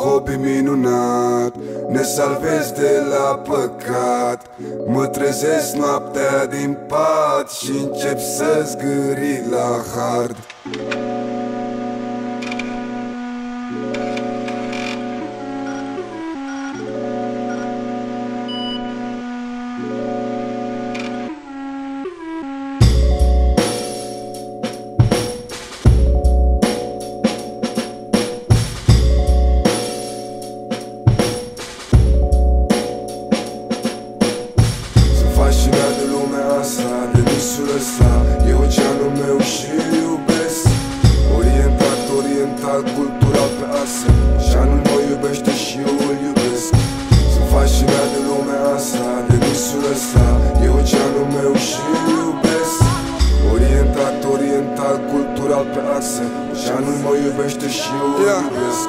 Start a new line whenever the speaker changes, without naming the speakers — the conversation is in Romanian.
hobby minunat Ne salvezi de la păcat. Mă trezesc noaptea din pat Și încep să zgâri la hard. Ăsta E oceanul meu și îl iubesc. Orientat, orientat, cultural pe asă. Și anul mă iubește și eu îl iubesc. Sunt fascinat de lumea asta, de visul ăsta. E oceanul meu și îl iubesc. Orientat, orientat, cultural pe asă. Și anul mă iubește și eu îl
Yeah.
iubesc